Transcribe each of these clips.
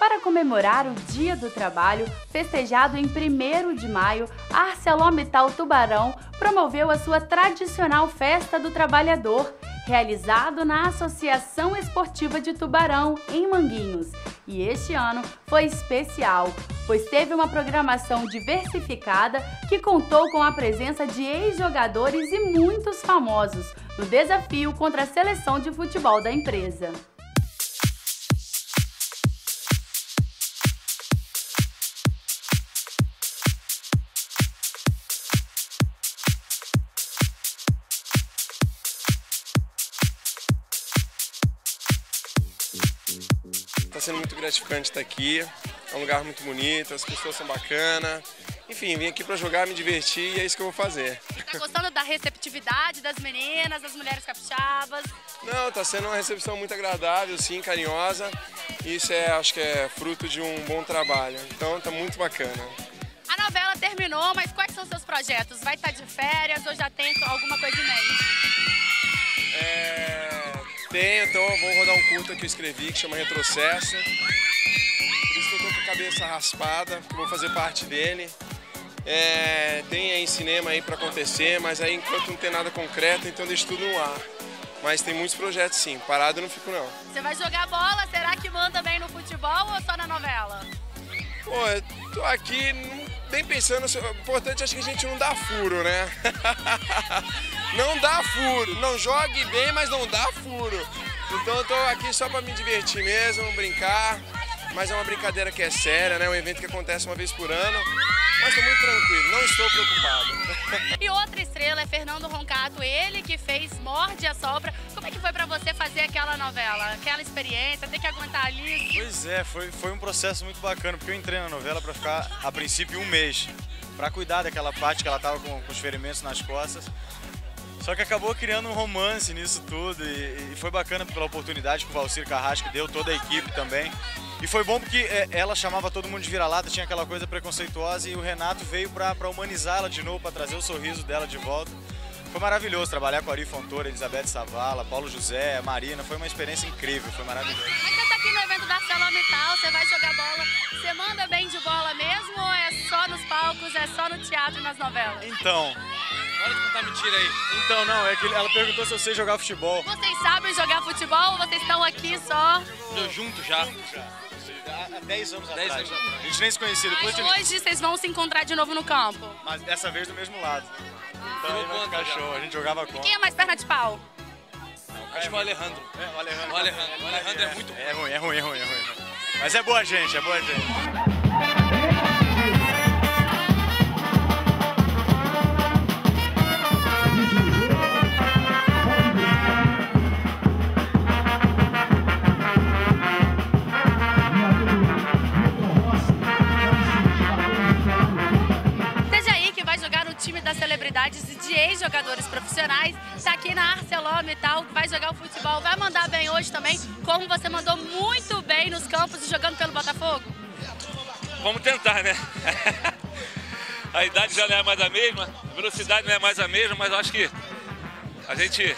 Para comemorar o Dia do Trabalho, festejado em 1 de maio, a ArcelorMittal Tubarão promoveu a sua tradicional Festa do Trabalhador, realizado na Associação Esportiva de Tubarão, em Manguinhos. E este ano foi especial, pois teve uma programação diversificada que contou com a presença de ex-jogadores e muitos famosos no desafio contra a seleção de futebol da empresa. Está sendo muito gratificante estar aqui. É um lugar muito bonito, as pessoas são bacanas. Enfim, vim aqui para jogar, me divertir e é isso que eu vou fazer. Tá gostando da receptividade das meninas, das mulheres capixabas? Não, está sendo uma recepção muito agradável, sim, carinhosa. Isso é, acho que é fruto de um bom trabalho. Então está muito bacana. A novela terminou, mas quais são os seus projetos? Vai estar de férias ou já tem alguma coisa em mente? É... Tenho, então eu vou rodar um curta que eu escrevi que chama Retrocesso. Por isso que eu tô com a cabeça raspada, que vou fazer parte dele. É, tem aí cinema aí para acontecer, mas aí enquanto não tem nada concreto, então deixo tudo no ar. Mas tem muitos projetos sim, parado eu não fico não. Você vai jogar bola? Será que manda bem no futebol ou só na novela? Pô, eu tô aqui bem pensando, o importante acho que a gente não dá furo, né? não dá furo, não jogue bem, mas não dá furo. Então eu tô aqui só para me divertir mesmo, brincar, mas é uma brincadeira que é séria, né? Um evento que acontece uma vez por ano. Mas estou muito tranquilo, não estou preocupado. E outra estrela é Fernando Roncato, ele que fez Morde a Sopra. Como é que foi para você fazer aquela novela, aquela experiência, ter que aguentar ali? Pois é, foi, foi um processo muito bacana, porque eu entrei na novela para ficar, a princípio, um mês. Para cuidar daquela parte que ela tava com, com os ferimentos nas costas. Só que acabou criando um romance nisso tudo e, e foi bacana pela oportunidade que o Valcir Carrasco deu, toda a equipe também. E foi bom porque é, ela chamava todo mundo de vira-lata, tinha aquela coisa preconceituosa e o Renato veio para humanizá-la de novo, para trazer o sorriso dela de volta. Foi maravilhoso trabalhar com a Ari Fontoura, Elizabeth Savala, Paulo José, Marina, foi uma experiência incrível, foi maravilhoso. Você está aqui no evento da Metal, você vai jogar bola, você manda bem de bola mesmo palcos, é só no teatro e nas novelas? Então, para de contar mentira aí. Então, não, é que ela perguntou se eu sei jogar futebol. Vocês sabem jogar futebol ou vocês estão aqui só? Tô junto já. Há 10 anos anos atrás. A gente nem se conhecia. Depois Mas de... hoje vocês vão se encontrar de novo no campo. Mas dessa vez do mesmo lado. Então Virou aí vai ficar já. show. A gente jogava com. Quem é mais perna de pau? Acho que o Alejandro. É, o Alejandro. O Alejandro, o Alejandro é muito É ruim, é ruim, é ruim, é ruim. Mas é boa gente, é boa gente. Aqui na ArcelorMittal, vai jogar o futebol, vai mandar bem hoje também, como você mandou muito bem nos campos e jogando pelo Botafogo? Vamos tentar, né? a idade já não é mais a mesma, a velocidade não é mais a mesma, mas acho que a gente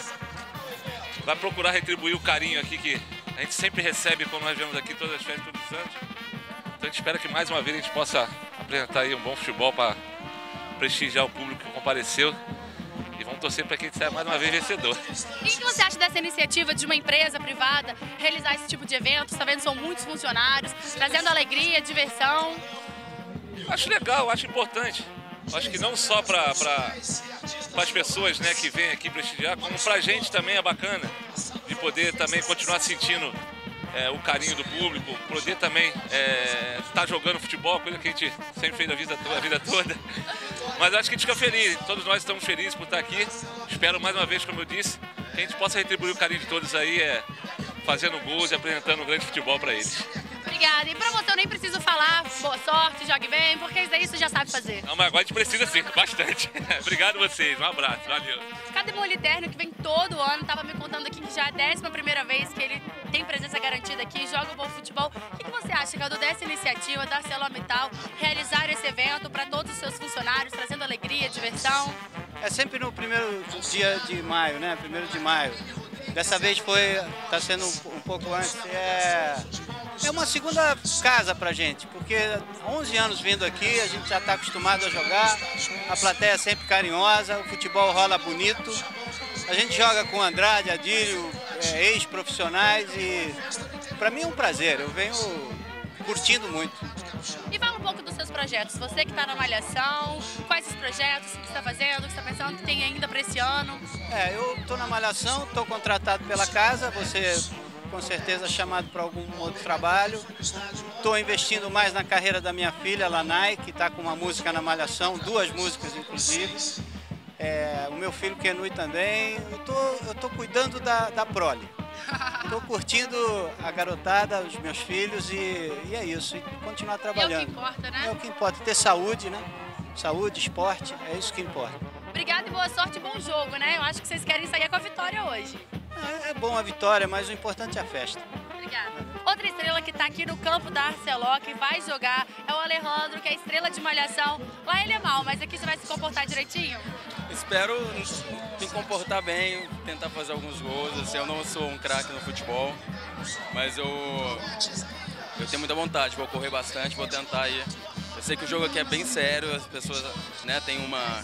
vai procurar retribuir o carinho aqui que a gente sempre recebe quando nós viemos aqui todas as férias, todos os anos. Então a gente espera que mais uma vez a gente possa apresentar aí um bom futebol para prestigiar o público que compareceu e torcer para que a gente saia mais uma vez vencedor. E o que você acha dessa iniciativa de uma empresa privada realizar esse tipo de evento? Está vendo, são muitos funcionários, trazendo alegria, diversão. Acho legal, acho importante. Acho que não só para as pessoas né, que vêm aqui prestigiar, como para a gente também é bacana de poder também continuar sentindo é, o carinho do público, poder também estar jogando futebol, coisa que a gente sempre fez a vida, a vida toda. Mas acho que a gente fica feliz, todos nós estamos felizes por estar aqui. Espero mais uma vez, como eu disse, que a gente possa retribuir o carinho de todos aí, é, fazendo gols e apresentando um grande futebol para eles. Obrigada. E pra você eu nem preciso falar boa sorte, jogue bem, porque isso daí você já sabe fazer. Não, mas agora a gente precisa sim, bastante. Obrigado a vocês, um abraço, valeu. Cada Moliterno que vem todo ano, tava me contando aqui que já é a décima primeira vez que ele tem presença garantida aqui, joga um bom futebol. O que, que você acha, Cadu, dessa iniciativa da ArcelorMittal, realizar esse evento para todos os seus funcionários, trazendo alegria, diversão? É sempre no primeiro dia de maio, né? Primeiro de maio. Dessa vez foi, tá sendo um, um pouco antes. É, é uma segunda casa pra gente, porque há 11 anos vindo aqui, a gente já está acostumado a jogar, a plateia é sempre carinhosa, o futebol rola bonito. A gente joga com Andrade, Adílio, é, ex-profissionais e para mim é um prazer, eu venho curtindo muito. E fala um pouco dos seus projetos, você que está na Malhação, quais os projetos, o que você está fazendo, o que está pensando que tem ainda para esse ano? É, eu estou na Malhação, estou contratado pela casa, você com certeza chamado para algum outro trabalho. Estou investindo mais na carreira da minha filha, Lanai, que está com uma música na Malhação, duas músicas inclusive. É, o meu filho Kenui também. Eu tô, eu tô cuidando da, da prole. Estou curtindo a garotada, os meus filhos e, e é isso. E continuar trabalhando. É o que importa, né? É o que importa. Ter saúde, né? Saúde, esporte, é isso que importa. Obrigada e boa sorte e bom jogo, né? Eu acho que vocês querem sair com a vitória hoje. É, é bom a vitória, mas o importante é a festa. Obrigada. Outra estrela que está aqui no campo da Arceló, que vai jogar, é o Alejandro, que é estrela de malhação. Lá ele é mal, mas aqui você vai se comportar direitinho? Espero me comportar bem, tentar fazer alguns gols. Assim, eu não sou um craque no futebol, mas eu, eu tenho muita vontade, vou correr bastante, vou tentar aí eu sei que o jogo aqui é bem sério, as pessoas né, têm uma,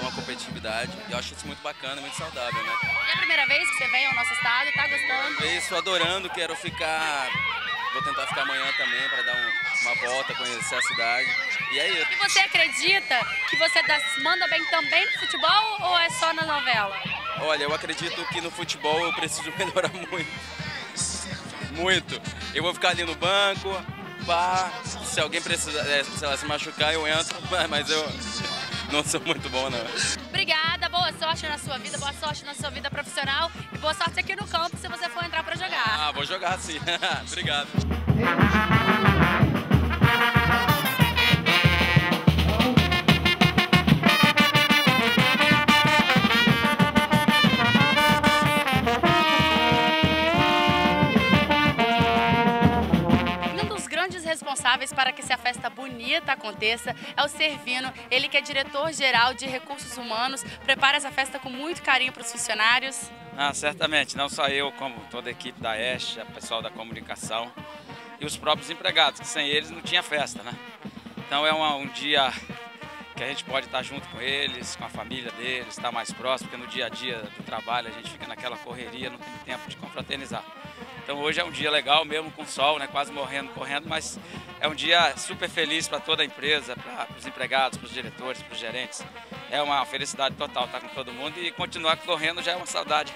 uma competitividade. E eu acho isso muito bacana, muito saudável, né? É a primeira vez que você vem ao nosso estado, tá gostando? Estou adorando, quero ficar. Vou tentar ficar amanhã também para dar um, uma volta, conhecer a cidade. E é isso. E você acredita que você manda bem também no futebol ou é só na novela? Olha, eu acredito que no futebol eu preciso melhorar muito. Muito. Eu vou ficar ali no banco, pá, se alguém precisa, é, sei lá, se machucar, eu entro, mas eu não sou muito bom, não. Obrigada, boa sorte na sua vida, boa sorte na sua vida profissional e boa sorte aqui no campo se você for entrar para jogar. Ah, vou jogar sim. Obrigado. Responsáveis para que essa festa bonita aconteça é o Servino, ele que é diretor-geral de recursos humanos, prepara essa festa com muito carinho para os funcionários. Ah, certamente, não só eu, como toda a equipe da ESH, o pessoal da comunicação e os próprios empregados, que sem eles não tinha festa, né? Então é uma, um dia que a gente pode estar junto com eles, com a família deles, estar mais próximo, porque no dia a dia do trabalho a gente fica naquela correria, não tem tempo de confraternizar. Então hoje é um dia legal mesmo com sol, né, quase morrendo, correndo, mas é um dia super feliz para toda a empresa, para os empregados, para os diretores, para os gerentes. É uma felicidade total estar com todo mundo e continuar correndo já é uma saudade.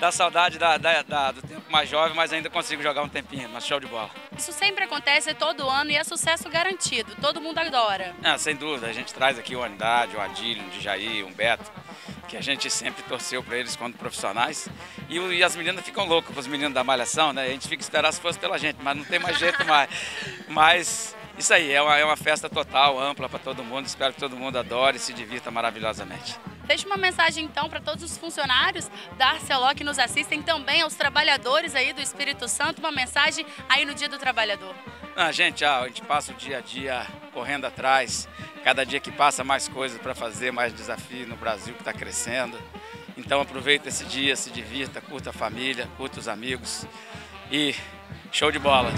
Dá saudade da, da, da, do tempo mais jovem, mas ainda consigo jogar um tempinho, mas show de bola. Isso sempre acontece todo ano e é sucesso garantido, todo mundo adora. Ah, sem dúvida, a gente traz aqui o Anidade, o Adílio, o Djaí, o Humberto, que a gente sempre torceu para eles quando profissionais. E, e, as meninas ficam loucas os meninos da Malhação, né? A gente fica esperando se fosse pela gente, mas não tem mais jeito mais. Mas isso aí, é uma, é uma festa total, ampla para todo mundo. Espero que todo mundo adore e se divirta maravilhosamente. Deixa uma mensagem então para todos os funcionários da Arceló que nos assistem, também aos trabalhadores aí do Espírito Santo, uma mensagem aí no Dia do Trabalhador. Ah, gente, ah, a gente passa o dia a dia correndo atrás, cada dia que passa mais coisas para fazer, mais desafio no Brasil que está crescendo. Então aproveita esse dia, se divirta, curta a família, curta os amigos e show de bola.